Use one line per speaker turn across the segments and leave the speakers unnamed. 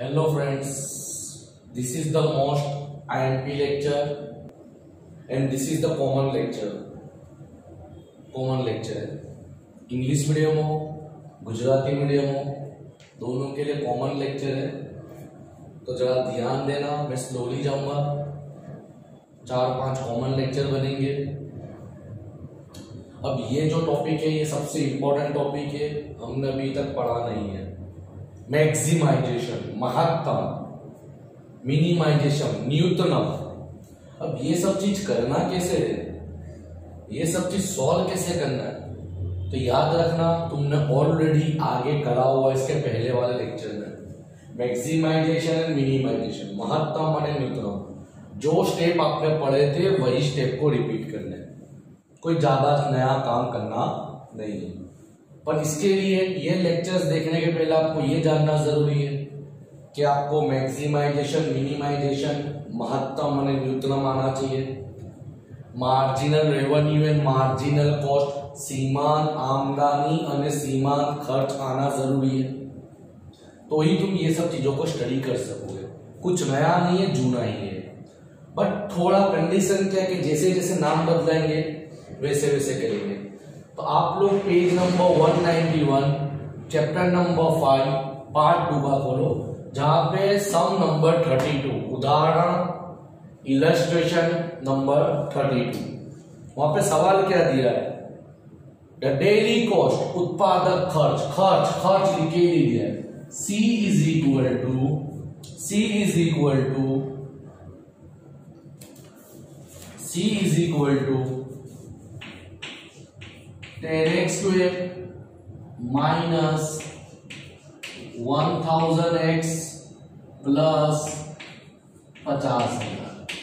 Hello friends, this is the most IMP lecture and this is the common lecture. Common lecture है English medium हो Gujarati medium हो दोनों के लिए common lecture है। तो जरा ध्यान देना मैं स्लोली जाऊँगा। चार पाँच कॉमन लेक्चर बनेंगे। अब ये जो टॉपिक है ये सबसे इंपॉर्टेंट टॉपिक है हमने अभी तक पढ़ा नहीं है। मैक्सिमाइजेशन महत्तम मिनिमाइजेशन न्यूनतम अब ये सब चीज़ करना कैसे है? ये सब चीज़ सॉल्व कैसे करना है? तो याद रखना, तुमने ऑलरेडी आगे करा हुआ इसके पहले वाले लेक्चर में। मैक्सिमाइजेशन एंड मिनिमाइजेशन महत्तम और न्यूनतम जो स्टेप आपने पढ़े थे, वही स्टेप को रिपीट करने। कोई ज़्यादा नया काम करना नहीं है। पर इसके लिए ये लेक्चर्स देखने के पहले आपको ये जानना जरूरी है कि आपको मैक्सिमाइजेशन मिनिमाइजेशन महत्तम और न्यूनतम आना चाहिए marginal revenue and marginal cost सीमांत आमदनी અને सीमांत खर्च आना जरूरी है तो ही तुम ये सब चीजों को स्टडी कर सकोगे कुछ नया नहीं है जूना ही है बट थोड़ा कंडीशन क्या है कि जैसे जैसे नाम बदलाएंगे वैसे वैसे करेंगे तो आप लोग page number 191 chapter number 5 part two का खोलो जहाँ पे सम नंबर 32 उदाहरण इलस्ट्रेशन नंबर थर्टी टू वहाँ पे सवाल क्या दिया है? द डेली कॉस्ट उत्पादक खर्च खर्च खर्च लिखे दिया है। C is equal to C is equal to C is equal to ten x square minus one thousand x plus पचास हजार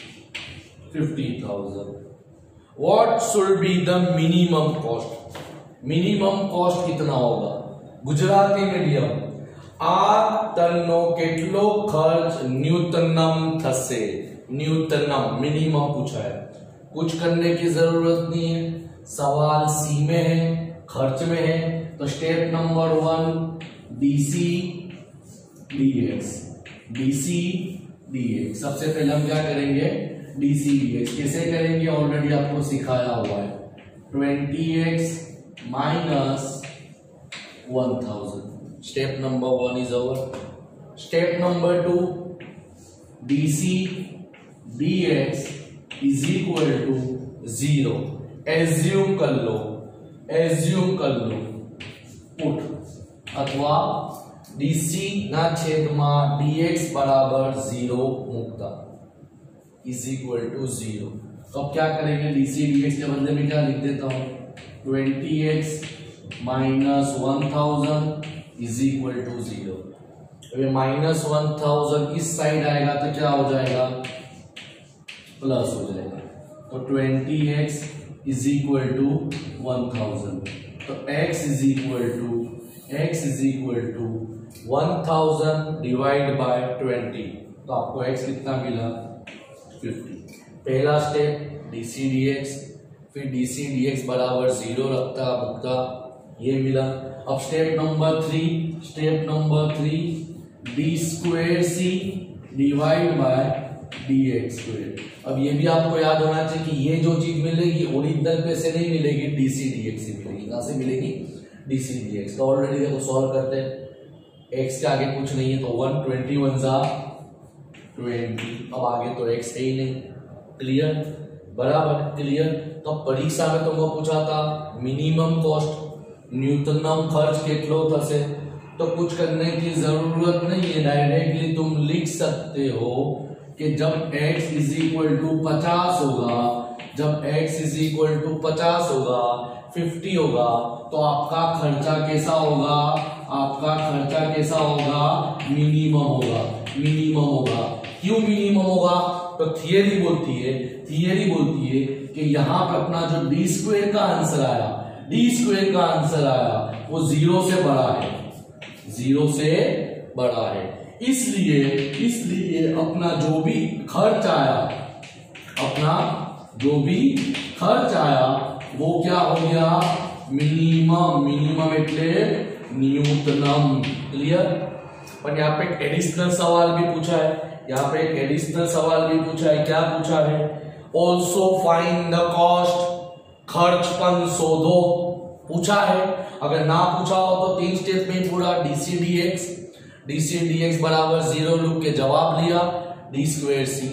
fifty thousand what should be the minimum cost minimum cost कितना होगा ગુજરાતી મીડિયમ આ તનનો કેટલો ખર્ચ ન્યૂનતમ થશે न्यूनतम मिनिमम पूछा है कुछ करने की जरूरत नहीं है सवाल सी में है, खर्च में है तो step number one DC DX DC DX सबसे पहले हम क्या करेंगे? डीसी डीएक्स कैसे करेंगे? ऑलरेडी आपको सिखाया हुआ है। Twenty X minus one thousand step number one is over step number two DC DX is equal to zero assume कर लो. एज्यूम कर लो. पुट अथवा डीसी ना छेद में डीएक्स बराबर ज़ीरो मुक्ता. इज़ इक्वल टू ज़ीरो तो अब क्या करेंगे? डीसी डीएक्स के बदले में क्या लिख देता हूँ? Twenty X minus one thousand is equal to zero minus one thousand इस साइड आएगा तो क्या हो जाएगा? प्लस हो जाएगा. तो twenty X is equal to one thousand तो x is equal to x is equal to one thousand divide by twenty तो आपको x कितना मिला? फिफ्टी पहला स्टेप डीसी डीएक्स फिर डीसी डीएक्स बराबर ज़ीरो रखता, मुक्ता, ये मिला। अब step number three step number three D square C divide by D X square अब ये भी आपको याद होना चाहिए कि ये जो चीज़ मिलेगी ओरिजिनल पे से नहीं मिलेगी डीसी डी एक्स मिलेगी। कहाँ से मिलेगी? डीसी डी एक्स तो ऑलरेडी देखो सॉल्व करते हैं। एक्स के आगे कुछ नहीं है तो वन ट्वेंटी वन सा ट्वेंटी अब आगे तो एक्स है ही नहीं। क्लियर बराबर क्लियर तो परीक्षा में तुमको पूछा था मिनिमम कॉस्ट न्यूनतम खर्च कितलो थसे तो कुछ करने की ज़रूरत नहीं है डायरेक्टली तुम लिख सकते हो। कि जब x इज़ इक्वल टू पचास होगा, जब x इज़ इक्वल टू पचास होगा फिफ्टी होगा तो आपका खर्चा कैसा होगा? आपका खर्चा कैसा होगा? मिनिमम होगा। मिनिमम होगा। क्यों मिनिमम होगा? तो थियरी बोलती है थियरी बोलती है कि यहाँ पर अपना जो डी स्क्वेयर का आंसर आया डी स्क्वेयर का आंसर आया, वो ज़ीरो से बड़ा है। ज़ीरो से बड़ा है। इसलिए इसलिए अपना जो भी खर्च आया अपना जो भी खर्च आया वो क्या हो गया मिनिमम मिनिमम એટલે ન્યૂનતમ ક્લિયર पर यहाँ पे एक एडिशनल सवाल भी पूछा है यहाँ पे एक एडिशनल सवाल भी पूछा है क्या पूछा है ऑल्सो फाइंड द कॉस्ट खर्च पन शोधो पूछा है अगर ना पूछा हो तो तीन स्टेप में पूरा डीसीडीएक्स डीसीडीएक्स बराबर ज़ीरो लूप के जवाब लिया डी स्क्वेर सी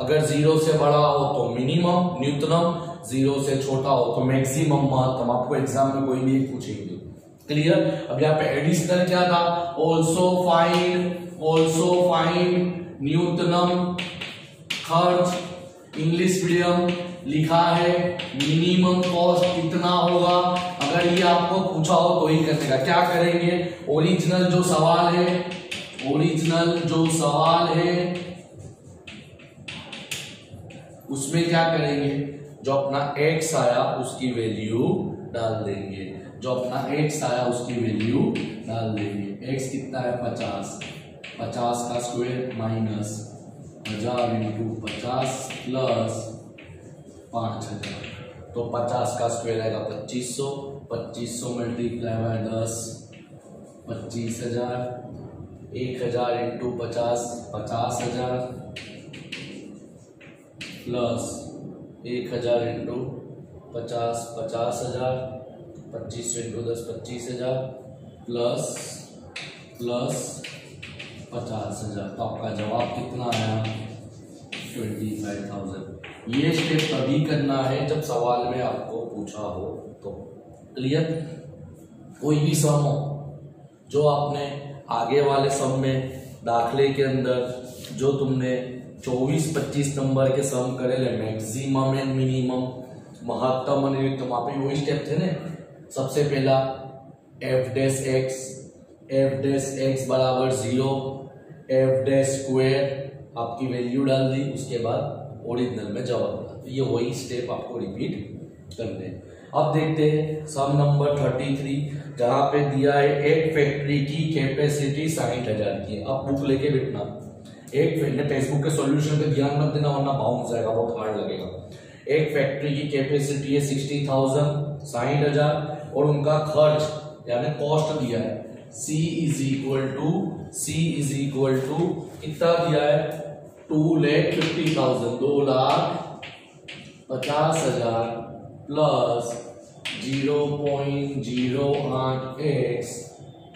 अगर ज़ीरो से बड़ा हो तो मिनिमम न्यूनतम ज़ीरो से छोटा हो तो मैक्सिमम महत्तम आपको एग्ज़ाम में कोई भी पूछेंगे। क्लियर अब यहाँ पे एडिशनल क्या था? ऑल्सो फाइंड ऑल्सो फाइंड न्यूनतम, खर्च इंग्लिश मीडियम लिखा है मिनिमम कॉस्ट कितना होगा। अगर ये आपको पूछा हो तो ही करने का क्या करेंगे? ओरिजिनल जो सवाल है ओरिजिनल जो सवाल है, उसमें क्या करेंगे? जो अपना एक्स आया, उसकी वैल्यू डाल देंगे। जो अपना एक्स आया, उसकी वैल्यू डाल देंगे। एक्स कितना है? पचास। पचास का स्क्वायर माइनस हज़ार इंटू पचास प्लस पाँच हज़ार तो पचास का स्क्वायर आएगा पच्चीस सौ। पच्चीस सौ मल्टीप्लाई बाय दस, पच्चीस हज़ार। एक हज़ार इंटू पचास पचास हज़ार। प्लस एक हज़ार इंटू पचास पचास हज़ार। पच्चीस सौ इंटू दस, पच्चीस हज़ार। प्लस प्लस पचास हज़ार। तो आपका जवाब कितना आया? ट्वेंटी फाइव थाउज़ेंड ये स्टेप तभी करना है, जब सवाल में आपको पूछा हो तो क्लियर कोई भी सम हो, जो आपने आगे वाले सम में, दाखले के अंदर, जो तुमने चौबीस, पच्चीस नंबर के सम करे, ले मैक्सिमम एंड मिनिमम महत्तम न्यूनतम वहाँ पे वही स्टेप थे ना? सबसे पहला एफ़ डेस एक्स एफ़ डेस एक्स बराबर ज़ीरो एफ़ डेस स्क्वेयर आपकी वैल्यू डाल दी, उसके बाद ओरिजिनल में जवाब डाल तो ये वही स्टेप आपको रिपीट करने हैं। अब देखते हैं सम नंबर थर्टी थ्री जहाँ पे दिया है, एक फैक्ट्री की कैपेसिटी साठ हज़ार की है। अब बुक लेके बैठना। एक टेक्स्ट बुक के सॉल्यूशन पे ध्यान मत देना, वरना बाउंस जाएगा, बहुत हार्ड लगेगा। एक फैक्ट्री की कैपेसिटी है सिक्सटी थाउज़ेंड साठ हज़ार, और उनका खर्च, यानी कॉस्ट दिया है। C is equal to C is equal to कितना दिया है? टू लैख फिफ्टी थाउज़ेंड दो लाख पचास हज़ार प्लस ज़ीरो पॉइंट ज़ीरो आठ एक्स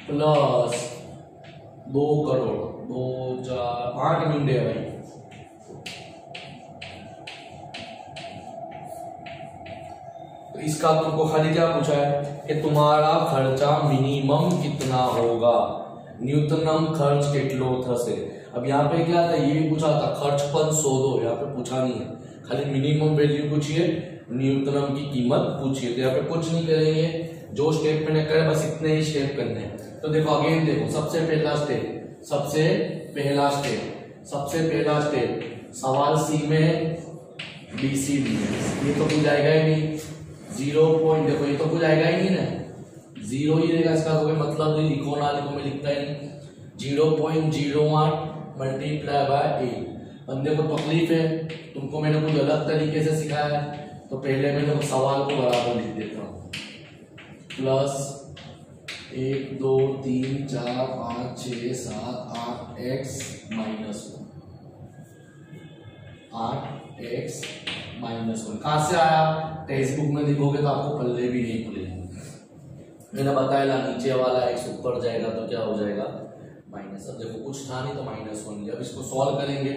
प्लस दो करोड़, दो चार, आठ मिनट है भाई। तो इसका तुमको खाली क्या पूछा है? कि तुम्हारा खर्चा मिनिमम कितना होगा? न्यूनतम खर्च कितलो थसे अब यहाँ पे क्या था? ये भी पूछा था, खर्च पन सो दो, यहाँ पे पूछा नहीं है। खाली मिनिमम वैल्यू पूछिए, न्यूनतम की कीमत पूछिए। तो यहाँ पे कुछ नहीं करेंगे जो स्टेप मैंने करे, बस इतने ही स्टेप करने हैं। तो देखो अगेन देखो, सबसे पहला स्टेप सबसे पहला स्टेप सबसे पहला स्टेप सवाल सी में बीसी डी ये तो कुछ आएगा ही नहीं। ज़ीरो पॉइंट देखो, ये तो कुछ आएगा ही नहीं ना। ज़ीरो ही रहेगा इसका कोई मतलब नहीं, लिखो ना, लिखो, मैं लिखता ही नहीं। ज़ीरो पॉइंट ज़ीरो आठ मल्टीप्लाई बाय ए बंदे को तकलीफ़ है, तुमको मैंने कुछ अलग तरीके से सिखाया है तो पहले मैं तो सवाल को बराबर लिख देता हूँ। प्लस एक, दो, तीन, चार, पाँच छ सात, आठ एक्स माइनस वन आठ एक्स माइनस वन कहाँ से आया? टेक्स्ट बुक में देखोगे तो आपको पल्ले भी नहीं खुलेंगे। मैंने बताया नीचे वाला एक्स ऊपर जाएगा तो क्या हो जाएगा? माइनस अब देखो कुछ था नहीं तो माइनस वन अब इसको सॉल्व करेंगे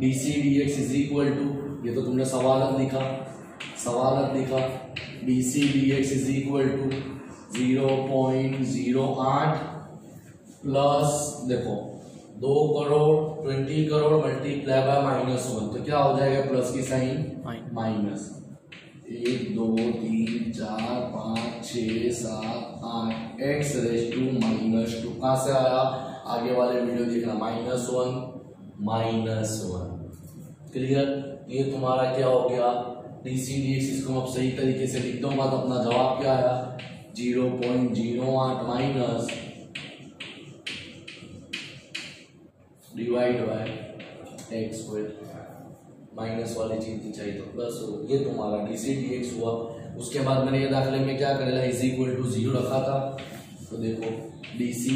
D C D X is equal to ये तो तुमने सवालत लिखा सवालत लिखा D C D X is equal to zero point zero आठ प्लस देखो दो crore twenty crore multiply by minus one तो क्या हो जाएगा प्लस की साइन माइनस एक दो तीन चार पाँच छ सात आठ X raise to minus two कहाँ से आया? आगे वाले वीडियो देखना minus one minus one clear ये तुम्हारा क्या हो गया? डी सी डी एक्स इसको अब सही तरीके से लिख दूँगा तो अपना जवाब क्या आया? ज़ीरो पॉइंट ज़ीरो आठ minus divide by X minus वाली चीज़ की चाहिए तो प्लस हो। ये तुम्हारा डी सी डी एक्स हुआ। उसके बाद मैंने ये दाखिले में क्या करेला इज़ इक्वल टू ज़ीरो रखा था। तो देखो D C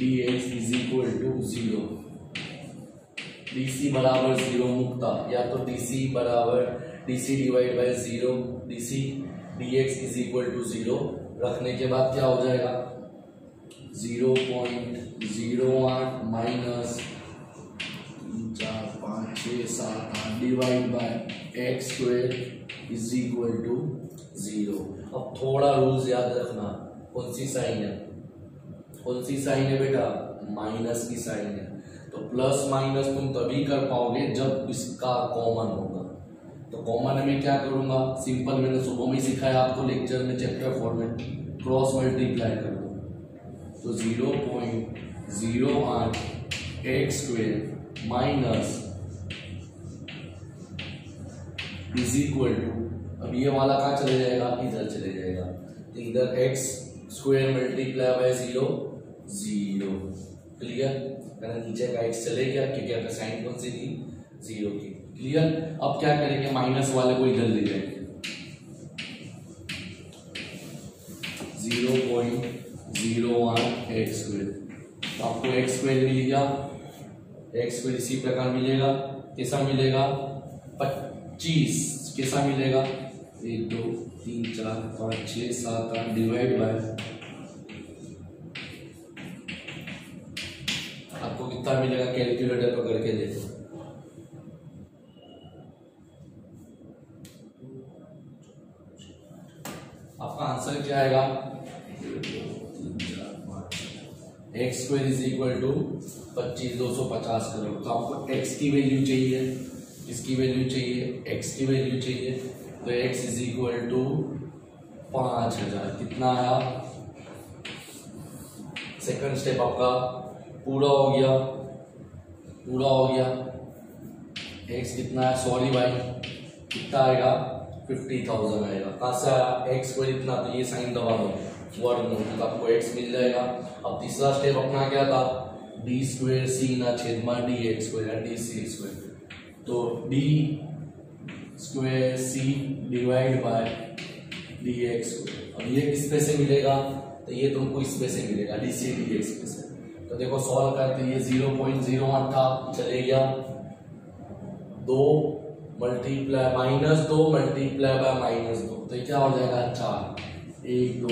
D X is equal to zero D C बराबर ज़ीरो मुक्ता या तो डी सी बराबर D C divide by zero D C D X is equal to zero रखने के बाद क्या हो जाएगा? ज़ीरो पॉइंट ज़ीरो आठ माइनस चार, पाँच, छ, सात, आठ divide by X square is equal to zero अब थोड़ा रूल्स याद रखना। कौन सी साइन है? कौन सी साइन है बेटा? माइनस की साइन है। तो प्लस माइनस तुम तभी कर पाओगे जब इसका कॉमन होगा। तो कॉमन में क्या करूँगा? सिंपल मैंने सुबह में सिखाया आपको लेक्चर में, चैप्टर फोर में क्रॉस मल्टीप्लाई कर दो। तो ज़ीरो पॉइंट ज़ीरो आठ X square minus is equal to अब ये वाला कहाँ चले जाएगा? इधर चले जाएगा। तो इधर X square multiply by zero zero. Clear? मैंने नीचे का एक्स चले गया क्योंकि आपका साइन कौन सी थी? ज़ीरो की। क्लियर? अब क्या करेंगे? माइनस वाले को इधर ले जाएँगे। Zero point zero one X square तो आपको एक्स स्क्वेयर मिल गया एक्स स्क्वेयर इसी प्रकार मिलेगा। कैसा मिलेगा? पच्चीस। कैसा मिलेगा? एक, दो, तीन, चार, पाँच, छ, सात, आठ डिवाइड बाय कितना मिलेगा कैलकुलेटर पर करके देखो। आपका आंसर क्या आएगा? X square is equal to पच्चीस, दो सौ पचास करोड़ तो आपको एक्स की वैल्यू चाहिए इसकी वैल्यू चाहिए? एक्स की वैल्यू चाहिए। तो एक्स इज़ इक्वल टू पाँच हज़ार। कितना आया? सेकंड स्टेप आपका पूरा हो गया। पूरा हो गया। एक्स कितना है? सॉरी भाई। कितना आएगा? फिफ्टी थाउज़ेंड आएगा। कहाँ से आया? एक्स को इतना तो ये साइन दबा दो। वर्ड में तो आपको एक्स मिल जाएगा। अब तीसरा स्टेप अपना क्या था? डी स्क्वेयर सी ना छेद मा D X square D C square तो D square C divide by D X अब ये किस पे से मिलेगा? तो ये तुमको इस पे से मिलेगा। डी सी डी एक्स पे से। तो देखो सॉल्व करते ये ज़ीरो पॉइंट ज़ीरो वन था, चले गया। दो मल्टीप्लाई माइनस दो मल्टीप्लाई बाय माइनस दो। तो क्या हो जाएगा? चार। एक, दो,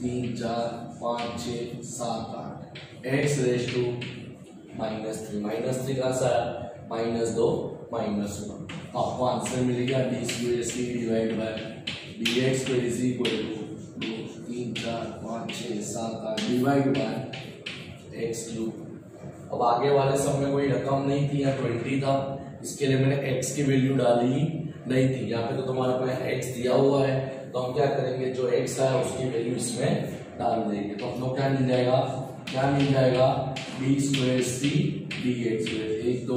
तीन, चार, पाँच, छ, सात, आठ। X raise to minus three minus three का सा माइनस दो माइनस वन आपको आंसर मिलेगा D square C divide by D X square is equal to दो, तीन, चार, पाँच, छः, सात, आठ। डिवाइड बाय एक्स क्यूब अब आगे वाले सब में कोई रकम नहीं थी, या ट्वेंटी था। इसके लिए मैंने एक्स की वैल्यू डाली नहीं थी। यहाँ पे तो तुम्हारे पास एक्स दिया हुआ है। तो हम क्या करेंगे? जो एक्स है उसकी वैल्यू इसमें डाल देंगे। तो हम लोग क्या मिल जाएगा? क्या मिल जाएगा? B square C D X एक, दो,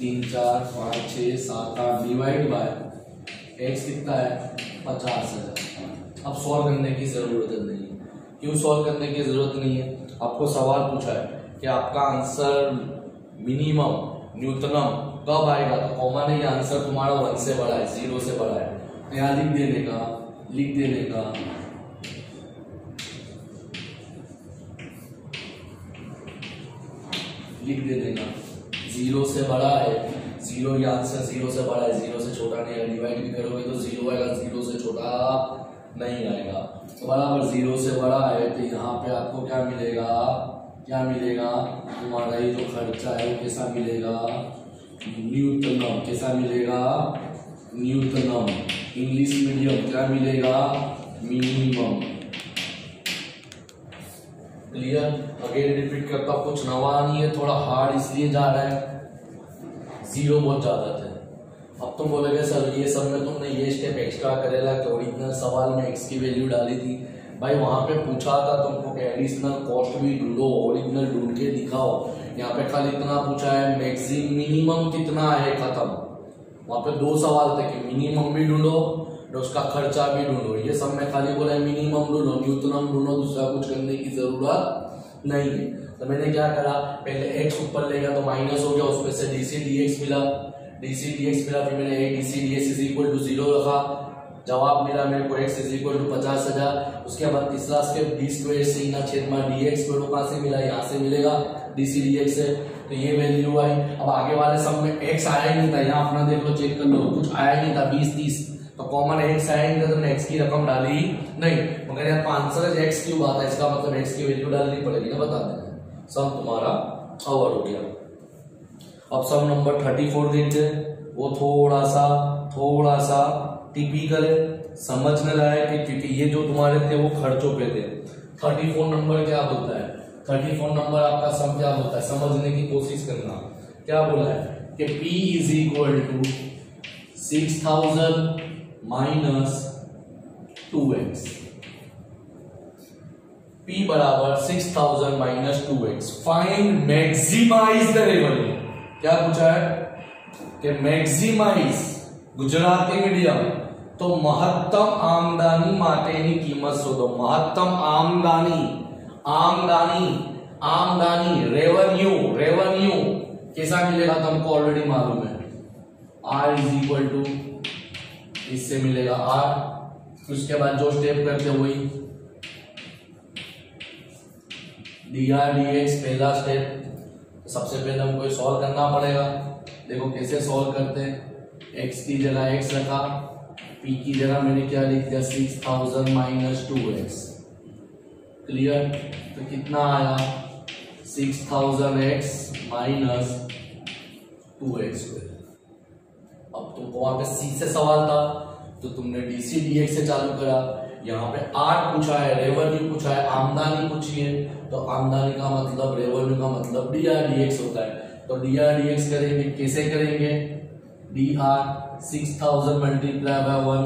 तीन, चार, पाँच छः सात, आठ डिवाइड बाय एक्स कितना है? पचास हज़ार। अब सॉल्व करने की ज़रूरत नहीं है। क्यों सॉल्व करने की ज़रूरत नहीं है? आपको सवाल पूछा है कि आपका आंसर मिनिमम न्यूनतम कब आएगा? तो कॉमन है आंसर तुम्हारा वन से बड़ा है ज़ीरो से बड़ा है। तो यहाँ लिख देने का लिख देने का लिख देने का ज़ीरो से बड़ा है ज़ीरो आंसर ज़ीरो से बड़ा है ज़ीरो से छोटा नहीं है। डिवाइड भी करोगे तो ज़ीरो आएगा ज़ीरो से छोटा नहीं आएगा। बराबर ज़ीरो से बड़ा है तो यहाँ पे आपको क्या मिलेगा? क्या मिलेगा? तुम्हारा ये जो खर्चा है, कैसा मिलेगा? न्यूटनम कैसा मिलेगा? न्यूटनम इंग्लिश मीडियम क्या मिलेगा? मिनिमम क्लियर अगेन रिपीट करता कुछ नवा नहीं है, थोड़ा हार्ड इसलिए जा रहा है। ज़ीरो बहुत ज़्यादा तुम बोलोगे सर, ये सब में तुमने ये स्टेप एक्स्ट्रा करेला कि ओरिजिनल सवाल में एक्स की वैल्यू डाली थी। भाई, वहाँ पे पूछा था तुमको कि एडिशनल कॉस्ट भी ढूंढो ओरिजिनल ढूंढ के दिखाओ। यहाँ पे खाली इतना पूछा है मैक्सिम मिनिमम कितना है खत्म? वहाँ पे दो सवाल थे कि मिनिमम भी ढूंढो और उसका खर्चा भी ढूंढो। ये सब में खाली बोला है मिनिमम ढूंढो न्यूनतम ढूंढो, दूसरा कुछ करने की ज़रूरत नहीं है। तो मैंने क्या करा, पहले एक्स ऊपर ले गया तो माइनस हो गया, उसमें से डीसी डी एक्स मिला। डीसी डी एक्स मिला फिर मैंने ए DC D X is equal to zero रखा। जवाब मिला मेरे को एक्स इज़ इक्वल टू पचास हज़ार। उसके बाद तीसरा स्टेप डी स्क्वेर सी ना छेद में डी एक्स स्क्वेर कहाँ से मिला, यहाँ से मिलेगा डी सी डी एक्स से। तो ये वैल्यू आई। अब आगे वाले सब में एक्स आया ही नहीं था। यहाँ अपना देख लो चेक कर लो। कुछ आया नहीं था, बीस, तीस। तो कॉमन एक्स आया नहीं था तो एक्स की रकम डाली नहीं। मगर यहाँ तो आंसर एक्स क्यूब आता है, इसका मतलब एक्स की वैल्यू डालनी पड़ेगी ना, बता देना सब तुम्हारा कवर हो गया। अब सब नंबर थर्टी फोर देखते वो थोड़ा सा थोड़ा सा टिपिकल है। समझने लायक है क्योंकि ये जो तुम्हारे थे, वो खर्चों पे थे। थर्टी फोर नंबर क्या बोलता है? थर्टी फोर नंबर आपका सम क्या होता है? समझने की कोशिश करना। क्या बोला है? कि P is equal to six thousand minus two X P बराबर six thousand minus two X find maximise the revenue क्या पूछा है कि मैक्सिमाइज ગુજરાતી મીડિયમ તો મહત્તમ આમદાની માટેની કિંમત શોધો મહત્તમ આમદાની आमदनी आमदनी रेवेन्यू रेवेन्यू कैसा मिलेगा तो हमको ऑलरेडी मालूम है आर इज इक्वल टू इससे मिलेगा आर उसके बाद जो स्टेप करते वही डी आर डी एक्स पहला स्टेप सबसे पहले हमको सॉल्व करना पड़ेगा। देखो कैसे सॉल्व करते हैं। एक्स की जगह एक्स रखा। पी की जगह मैंने क्या लिख दिया? Six thousand minus two X clear तो कितना आया? Six thousand X minus two X अब तुमको वहाँ पे सी से सवाल था तो तुमने डीसी डीएक्स से चालू करा। यहाँ पे आठ पूछा है रेवेन्यू पूछा है आमदनी पूछी है। तो आमदनी का मतलब रेवेन्यू का मतलब डी आर डी एक्स होता है। तो डी आर डी एक्स करेंगे, कैसे करेंगे? D R six thousand multiply by one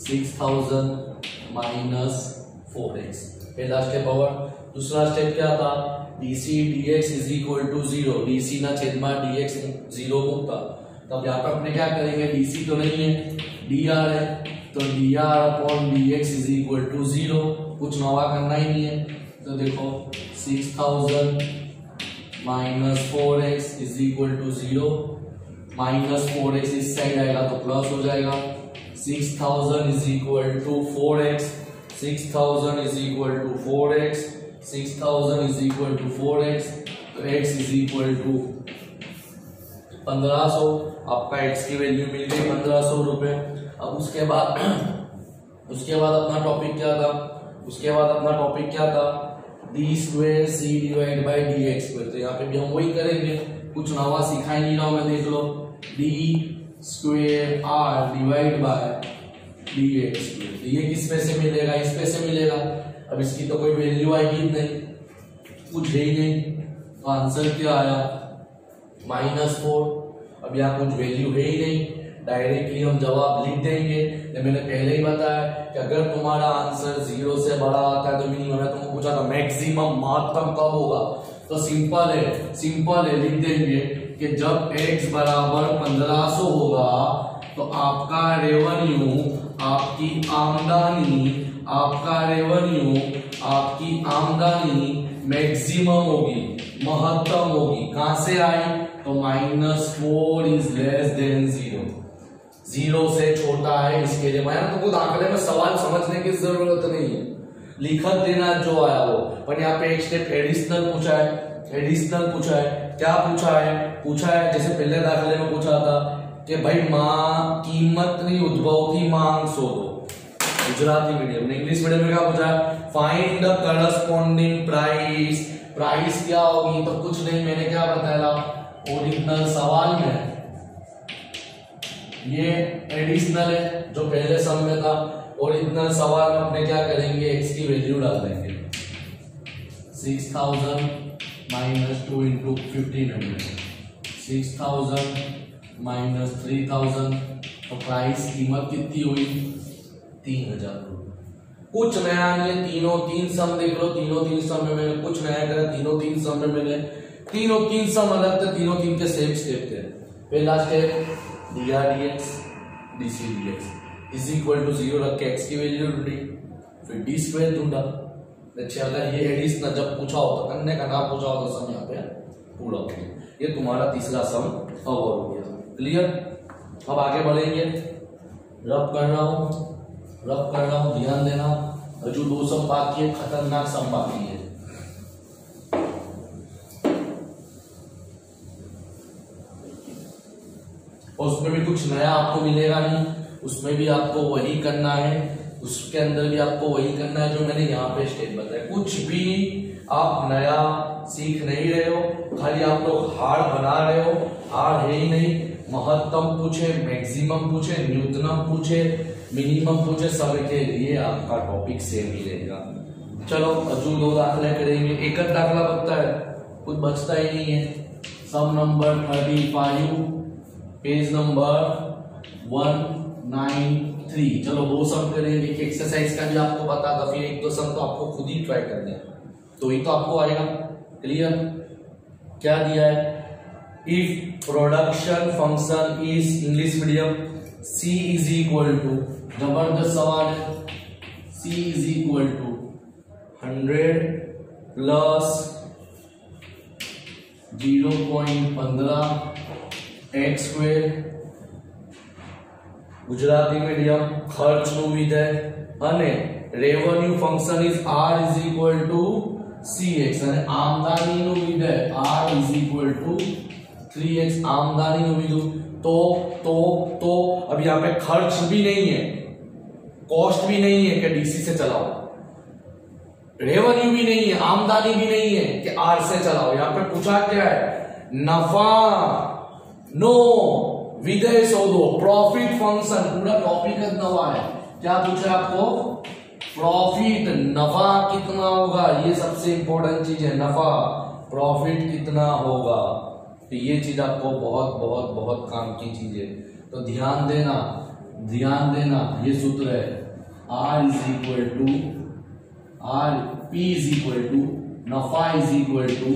six thousand minus four X पहला स्टेप और दूसरा स्टेप क्या था? DC DX is equal to zero DC ना छेद में डीएक्स ज़ीरो मुक्ता। तब यहाँ पर अपने क्या करेंगे? डीसी तो नहीं है। डी आर है। तो D R upon D X is equal to zero कुछ नवा करना ही नहीं है। तो देखो six thousand minus four X is equal to zero minus four X इस साइड आएगा तो प्लस हो जाएगा। Six thousand is equal to four X six thousand is equal to four X six thousand is equal to four X तो X is equal to पंद्रह सौ आपका x की वैल्यू मिल गई पंद्रह सौ रुपए। अब उसके बाद उसके बाद अपना टॉपिक क्या था? उसके बाद अपना टॉपिक क्या था? D square C divide by D X square तो यहाँ पे भी हम वही करेंगे। कुछ नवा सिखाई नहीं रहा हूँ मैं, देख लो। D square R divide by D X तो ये किस पे से मिलेगा? इस पे से मिलेगा। अब इसकी तो कोई वैल्यू आएगी नहीं। कुछ है ही नहीं। तो आंसर क्या आया? माइनस फोर अब यहाँ कुछ वैल्यू है ही नहीं। डायरेक्टली हम जवाब लिख देंगे। मैंने पहले ही बताया कि अगर तुम्हारा आंसर ज़ीरो से बड़ा आता है तो मीनिंग मैंने तुमको पूछा था मैक्सिमम महत्तम कब होगा? तो सिंपल है सिंपल है, लिख देंगे कि जब x बराबर 1500 होगा तो आपका रेवेन्यू आपकी आमदनी, आपका रेवेन्यू आपकी आमदनी मैक्सिमम होगी, महत्तम होगी। कहाँ से आई? तो minus four is less than zero zero से छोटा है, इसके लिए मैं तुमको दाखिले में सवाल समझने की ज़रूरत नहीं है। लिखत देना जो आया वो। पर यहाँ पे एक स्टेप एडिशनल पूछा है एडिशनल पूछा है। क्या पूछा है? पूछा है, जैसे पहले दाखिले में पूछा था कि भाई माँ कीमत नहीं, उद्भव की मांग शोधो गुजराती मीडियम में इंग्लिश मीडियम में क्या पूछा है? Find the corresponding price price क्या होगी? तो कुछ नहीं, मैंने क्या बताया? ओरिजिनल सवाल में ये एडिशनल है, जो पहले सम में था, और इतना सवाल अपने क्या करेंगे एक्स की वैल्यू डाल देंगे। Six thousand minus two into fifteen hundred six thousand minus three thousand तो प्राइस कीमत कितनी हुई? तीन हज़ार कुछ नया नहीं तीनों तीन सम देख लो, तीनों तीन सम में मैंने कुछ नया करा, तीनों तीन सम में मैंने, तीनों तीन सम अलग थे, तीनों तीन के सेम स्टेप थे। पहला step d r d x d c d x is equal to zero रख के एक्स की वैल्यू ढूंढी फिर डी स्क्वेयर ढूंढा अच्छा अगर ये एडिस ना जब पूछा हो तो करने का नाम पूछा हो तो सम यहाँ पे पूरा हो ये तुम्हारा तीसरा सम कवर हो गया। क्लियर अब आगे बढ़ेंगे। रब कर रहा हूँ। रब कर रहा हूँ। ध्यान देना। हजू दो सम बाकी है, खतरनाक सम बाकी है और उसमें भी कुछ नया आपको मिलेगा नहीं, उसमें भी आपको वही करना है, उसके अंदर भी आपको वही करना है जो मैंने यहाँ पे स्टेप बताया। कुछ भी आप नया सीख नहीं रहे हो, खाली आप लोग हार्ड बना रहे हो हार्ड है ही नहीं। महत्तम पूछे मैक्सिमम पूछे, न्यूनतम पूछे मिनिमम पूछे सब के लिए आपका टॉपिक सेम ही रहेगा। चलो अजू दो दाखले करेंगे। एक दाखला बचता है कुछ बचता ही नहीं है। सब number thirty five page number one nine three. चलो दो सम करेंगे एक्सरसाइज का भी आपको पता था फिर एक दो सम तो आपको खुद ही ट्राई करने हैं। तो ये तो आपको आएगा। क्लियर क्या दिया है? If production function is English medium c is equal to ज़बरदस्त सवाल है। C is equal to hundred plus zero point पंद्रह एक्स स्क्वेर ગુજરાતી મીડિયમ ખર્ચનું વિધેય અને revenue function is r is equal to cx અને આમદાનીનું વિધેય r is equal to 3x આમદાનીનું વિધેય तो तो तो अब यहां पे खर्च भी नहीं है कॉस्ट भी नहीं है कि डीसी से चलाओ रेवेन्यू भी नहीं है आमदनी भी नहीं है कि आर से चलाओ यहां पे पूछा क्या है नफा नो विधेय शोधो प्रॉफिट फ़ंक्शन पूरा टॉपिक नवा है। क्या पूछा आपको? प्रॉफिट नफा कितना होगा? ये सबसे इंपॉर्टेंट चीज़ है नफा। प्रॉफिट कितना होगा? तो ये चीज़ आपको बहुत बहुत बहुत काम की चीज़ है। तो ध्यान देना ध्यान देना, ये सूत्र है। R is equal to r p is equal to नफा is equal to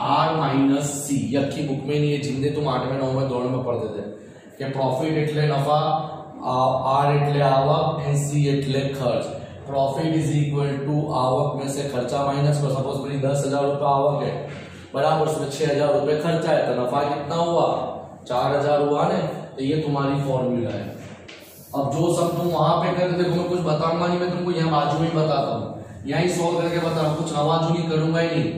r minus c अखी बुक में नहीं है जिंदे तुम आठवें नौवें दौड़ में पढ़ते थे। कि प्रॉफिट एटले नफा आर एटले आवक एंड सी एटले खर्च। प्रॉफिट इज़ इक्वल टू आवक में से खर्चा माइनस कर सपोज़ मेरी दस हज़ार रुपये आवक है। बराबर उसमें छह हज़ार रुपये खर्चा है तो नफा कितना हुआ? चार हज़ार हुआ ने तो ये तुम्हारी फॉर्मूला है। अब जो सब तुम वहाँ पे करते देखो मैं कुछ बताऊँगा नहीं, मैं तुमको यहाँ बाजू में ही बताता हूँ। यही सॉल्व करके बता हूँ कुछ आवाजू नहीं करूँगा ही नहीं।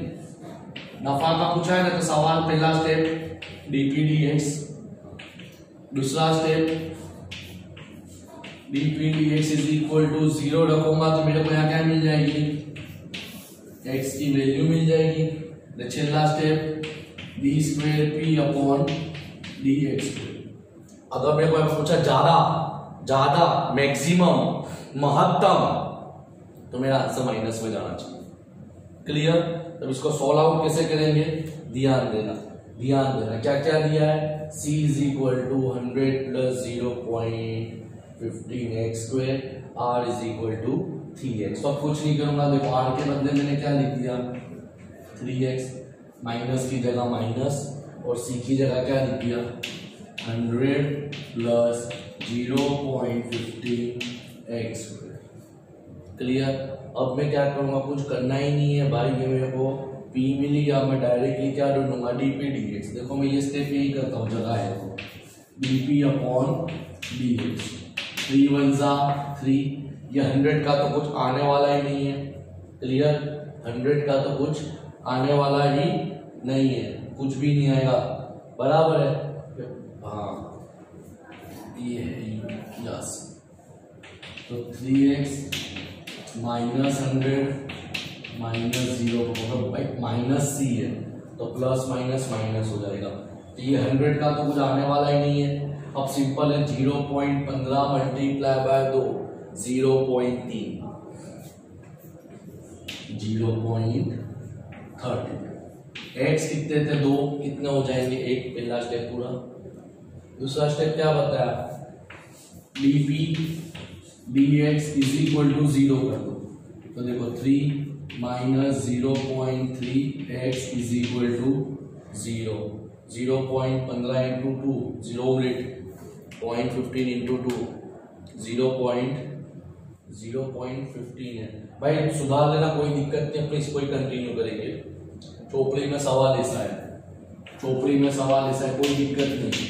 नफा का पूछा है ना तो सवाल पहला step d p d x दूसरा step d p d x is equal to zero रखूँगा तो मेरे को यहाँ क्या मिल जाएगी? एक्स की वैल्यू मिल जाएगी। छिला step d square p upon d x अगर मेरे को पूछा, ज़्यादा ज़्यादा मैक्सिमम महत्तम तो मेरा आंसर माइनस में जाना चाहिए। क्लियर तब इसको सॉल्व आउट कैसे करेंगे? ध्यान देना। ध्यान देना। क्या क्या दिया है? C is equal to hundred plus zero point fifteen x square r is equal to three x तो कुछ नहीं करूँगा। देखो, r के बदले मैंने क्या लिख दिया? थ्री एक्स माइनस की जगह माइनस और c की जगह क्या लिख दिया? Hundred plus zero point fifteen x clear अब मैं क्या करूँगा? कुछ करना ही नहीं है भाई, ये मेरे को पी मिली या मैं डायरेक्टली क्या ढूंढूँगा? डी पी डी एक्स देखो, मैं ये स्टेप यही करता हूँ, जगह है तो d p upon d x three one ज़ा थ्री ये हंड्रेड का तो कुछ आने वाला ही नहीं है। क्लियर हंड्रेड का तो कुछ आने वाला ही नहीं है। कुछ भी नहीं आएगा। बराबर है? हाँ। ये है यस तो three x minus hundred minus zero minus c है। तो प्लस माइनस माइनस हो जाएगा। तो ये हंड्रेड का तो कुछ आने वाला ही नहीं है। अब सिंपल है ज़ीरो पॉइंट पंद्रह मल्टीप्लाई बाय दो ज़ीरो पॉइंट तीन। ज़ीरो पॉइंट थर्टी एक्स कितने थे? दो। कितने हो जाएँगे? एक, पहला स्टेप पूरा। दूसरा स्टेप क्या बताया? D p d x is equal to zero कर दो तो देखो three minus zero point three x is equal to zero zero point पंद्रह into two zero minute point fifteen into two zero point zero point fifteen है. भाई, सुधार लेना, कोई दिक्कत नहीं, अपने इसको ही कंटिन्यू करेंगे। चोपड़ी में सवाल ऐसा है। चोपड़ी में सवाल ऐसा है, कोई दिक्कत नहीं।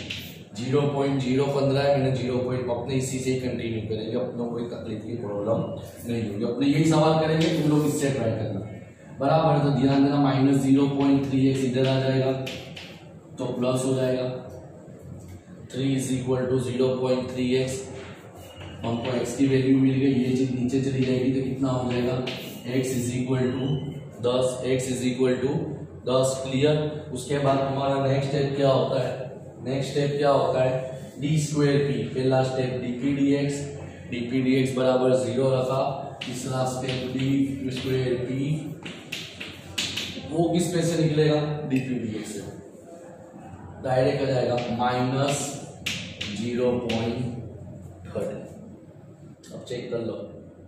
ज़ीरो पॉइंट ज़ीरो पंद्रह है, मैंने ज़ीरो पॉइंट अपने इसी से ही कंटिन्यू करेंगे, अपनों कोई तकलीफ़ की प्रॉब्लम नहीं होगी। अपने यही सवाल करेंगे, तुम लोग इससे ट्राई करना। बराबर तो ध्यान देना minus zero point three x इधर आ जाएगा तो प्लस हो जाएगा। Three is equal to zero point three x हमको एक्स की वैल्यू मिल गई, ये चीज़ नीचे चली जाएगी तो कितना हो जाएगा? एक्स इज़ इक्वल टू दस एक्स इज़ इक्वल टू दस क्लियर उसके बाद हमारा नेक्स्ट स्टेप क्या होता है? नेक्स्ट स्टेप क्या होता है? डी स्क्वेयर पी पहला step d p d x d p d x बराबर ज़ीरो रखा. तीसरा स्टेप डी स्क्वेयर पी वो किस पे से निकलेगा? डी पी डी एक्स से. डायरेक्ट आ जाएगा माइनस ज़ीरो पॉइंट थर्टी अब चेक कर लो.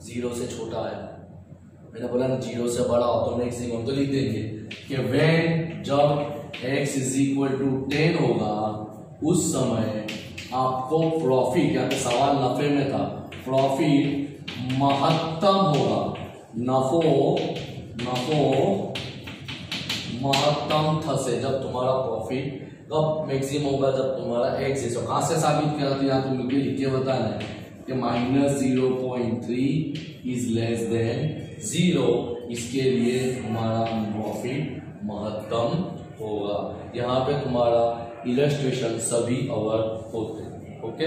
ज़ीरो से छोटा है. मैंने बोला ना ज़ीरो से बड़ा हो तो मैक्सिमम तो लिख देंगे कि वेन जब x is equal to ten होगा उस समय आपको प्रॉफिट या सवाल नफे में था प्रॉफिट महत्तम होगा। नफो नफो महत्तम थसे जब तुम्हारा प्रॉफिट कब मैक्सिमम होगा जब तुम्हारा एक्स है। कहाँ से साबित किया था यहाँ तुम लोग लिख बताना कि minus zero point three is less than zero इसके लिए तुम्हारा प्रॉफिट महत्तम होगा। यहाँ पे तुम्हारा इलस्ट्रेशन सभी अवर होते हैं ओके